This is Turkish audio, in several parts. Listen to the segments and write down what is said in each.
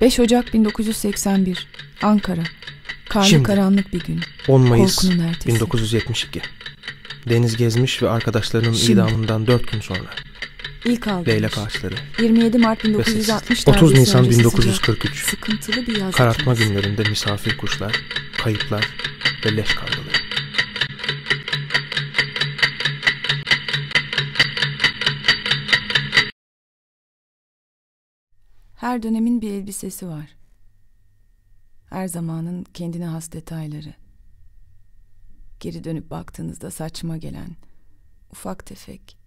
5 Ocak 1981 Ankara Karlı Şimdi. karanlık bir gün 10 Mayıs Korkunun ertesi 1972. Deniz Gezmiş ve arkadaşlarının Şimdi. idamından 4 gün sonra. İlk aldırış Leylek ağaçları. 27 Mart 1960 30 darbesi Nisan öncesi 1943. sıcak, Sıkıntılı bir yaz Karartma günlerinde misafir kuşlar, kayıplar ve leş kavgaları. Her dönemin bir elbisesi var. Her zamanın kendine has detayları. Geri dönüp baktığınızda saçma gelen, ufak tefek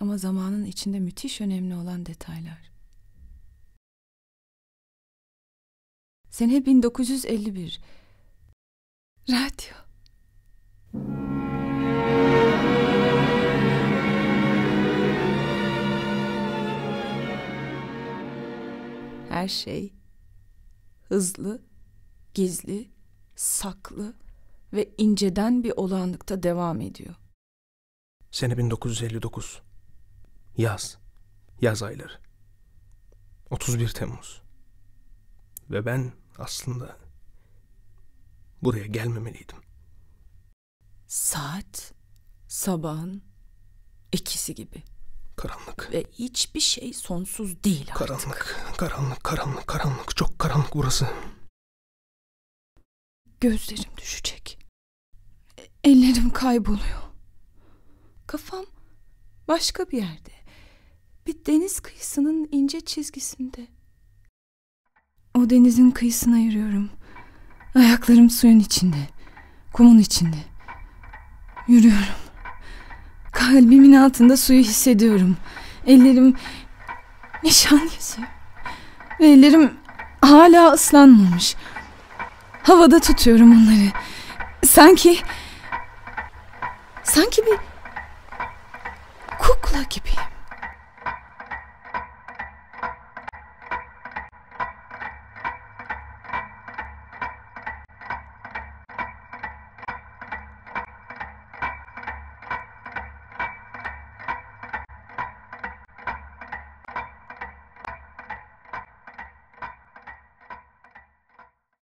ama zamanın içinde müthiş önemli olan detaylar. Sene 1951. Radyo. Her şey hızlı, gizli, saklı ve inceden bir olağanlıkta devam ediyor. Sene 1959. Yaz. Yaz ayları. 31 Temmuz. Ve ben aslında buraya gelmemeliydim. Saat sabahın ikisi gibi Karanlık. ve hiçbir şey sonsuz değil artık. Karanlık, karanlık, karanlık, karanlık. Çok karanlık burası. Gözlerim düşecek. Ellerim kayboluyor. Kafam başka bir yerde. Bir deniz kıyısının ince çizgisinde. O denizin kıyısına yürüyorum. Ayaklarım suyun içinde. Kumun içinde. Yürüyorum. Kalbimin altında suyu hissediyorum. Ellerim nişan yüzü. Ve ellerim hala ıslanmamış. Havada tutuyorum onları. Sanki sanki bir kukla gibiyim.